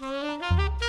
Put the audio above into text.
Música